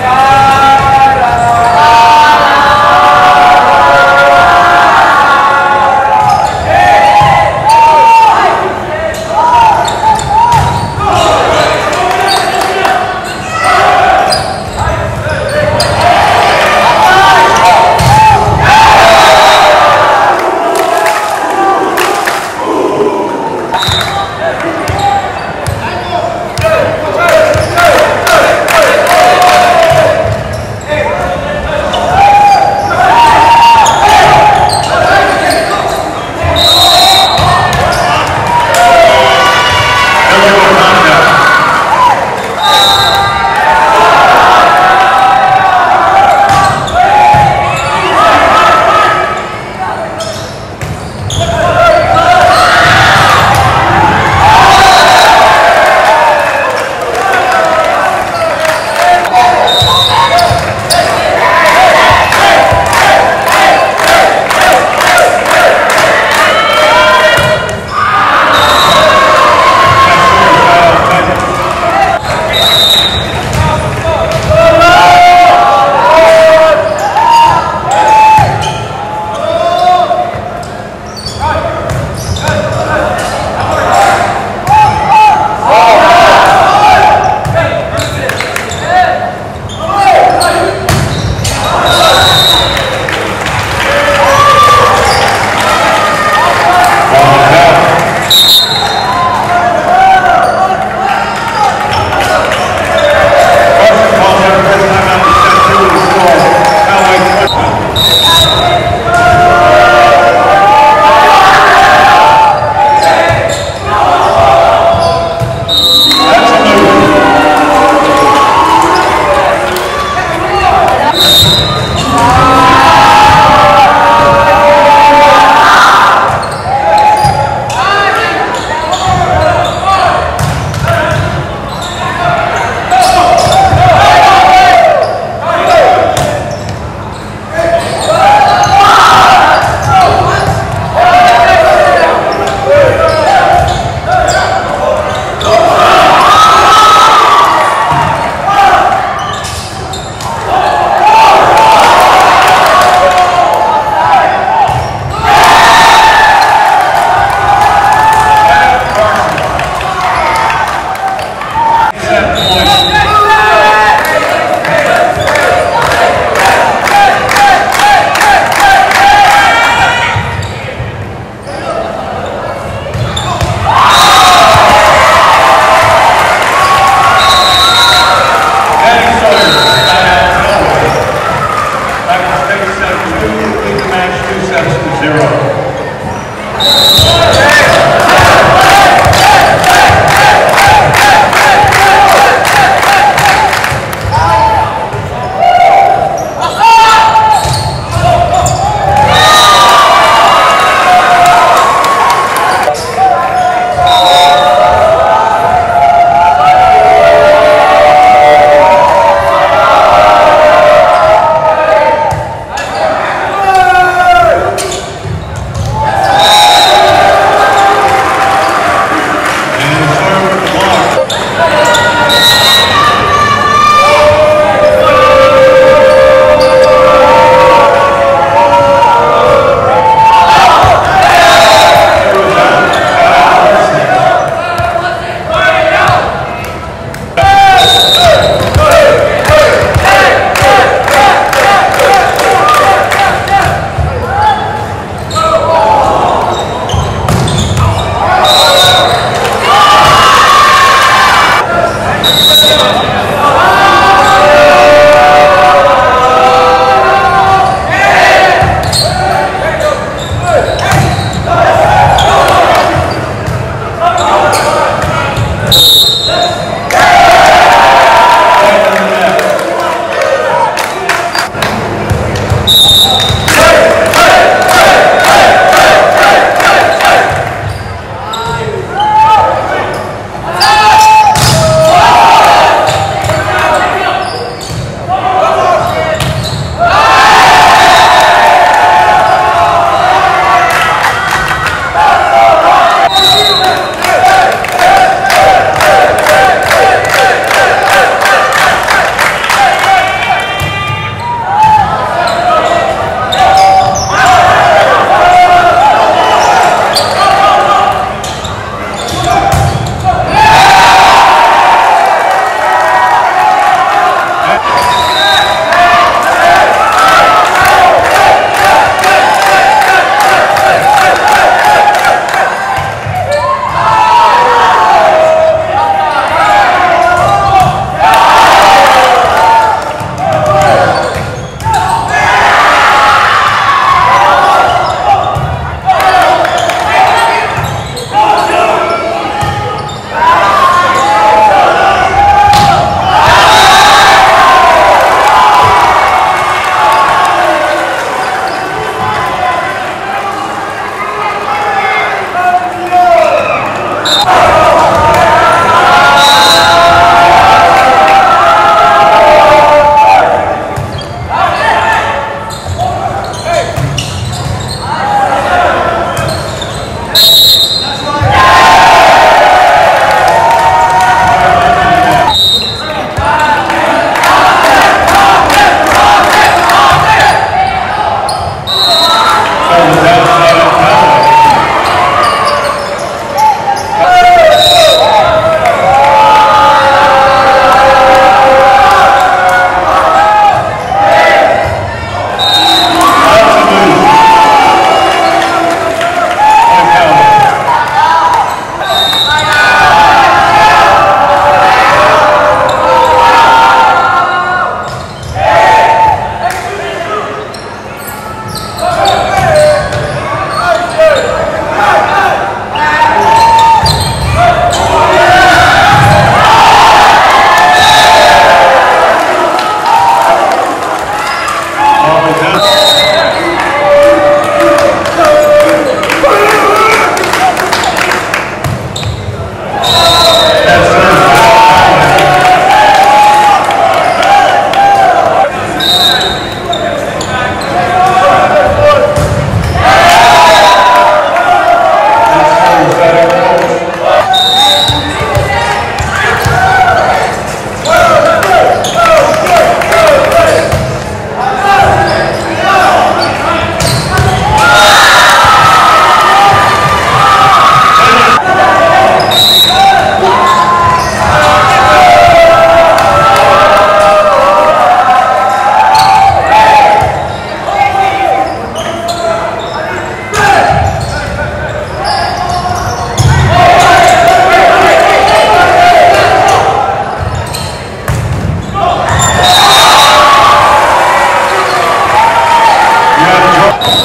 야!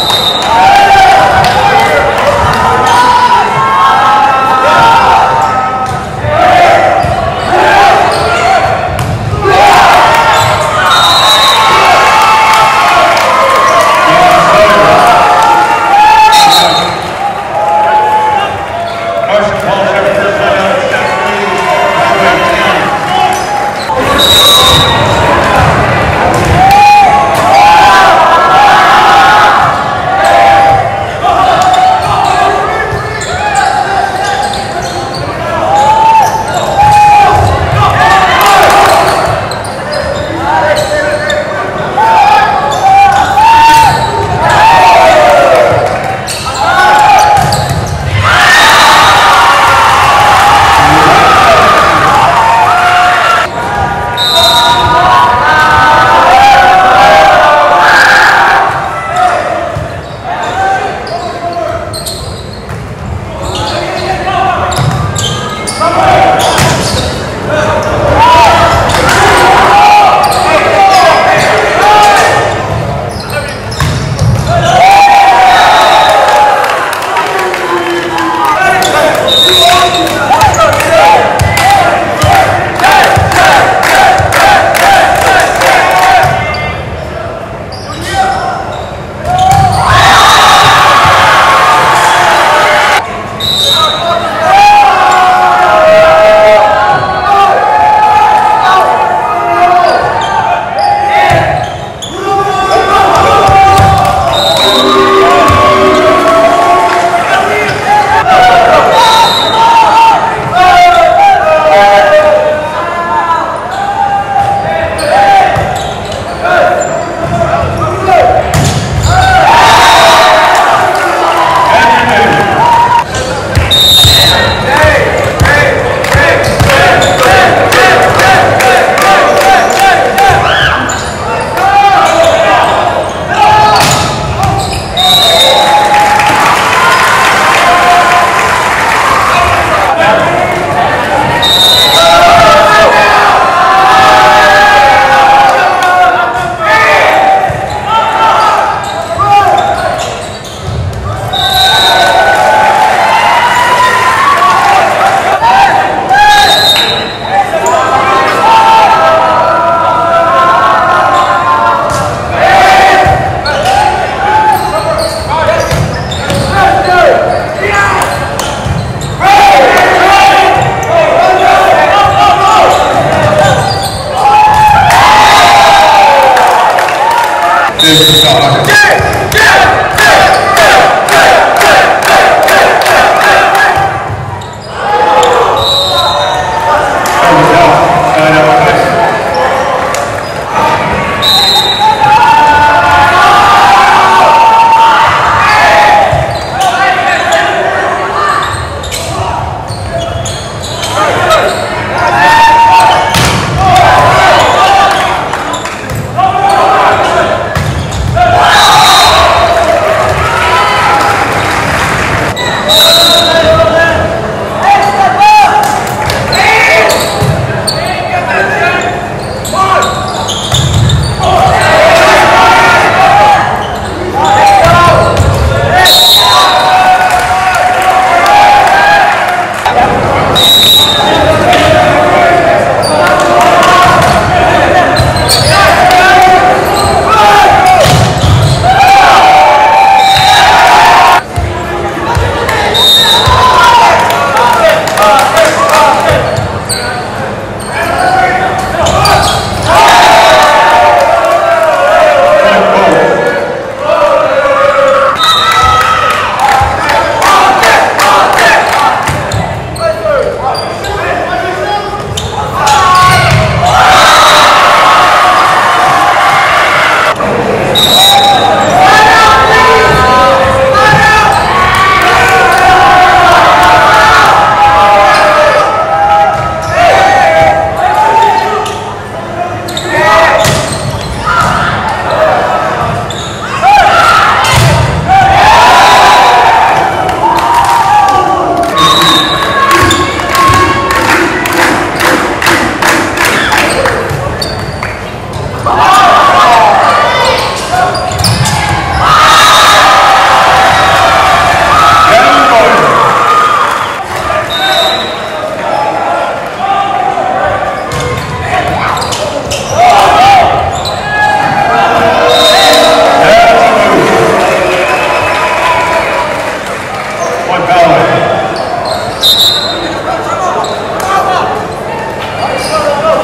Yeah.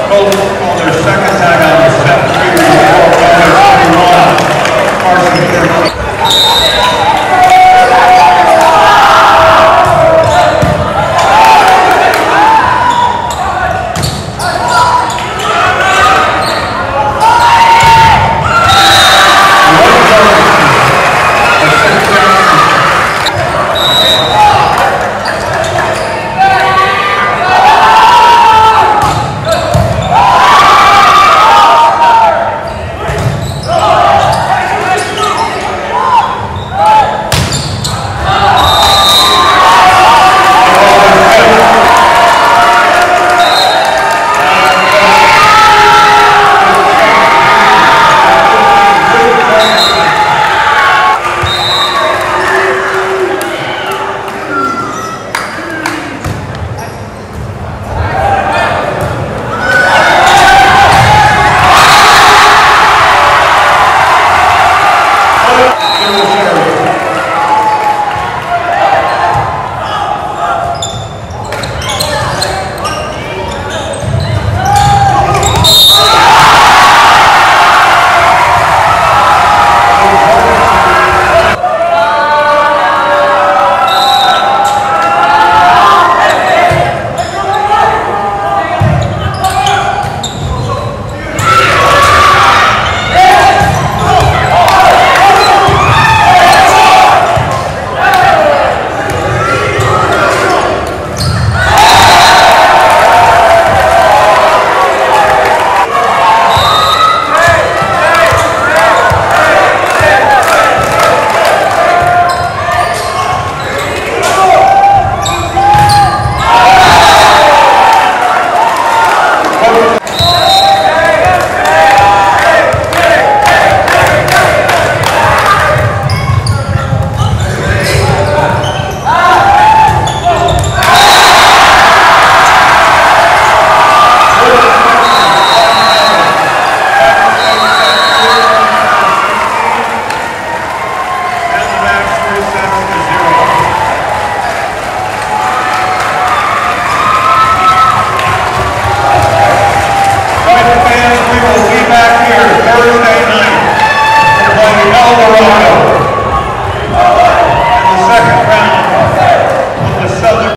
Colts on their second tag on the set. Three, four, five, six, one. Carson Kimball.